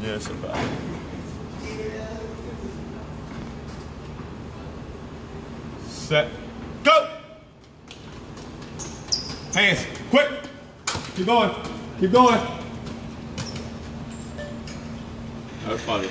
Yeah, it's a. Set. Go! Hands. Quick. Keep going. Keep going. That was probably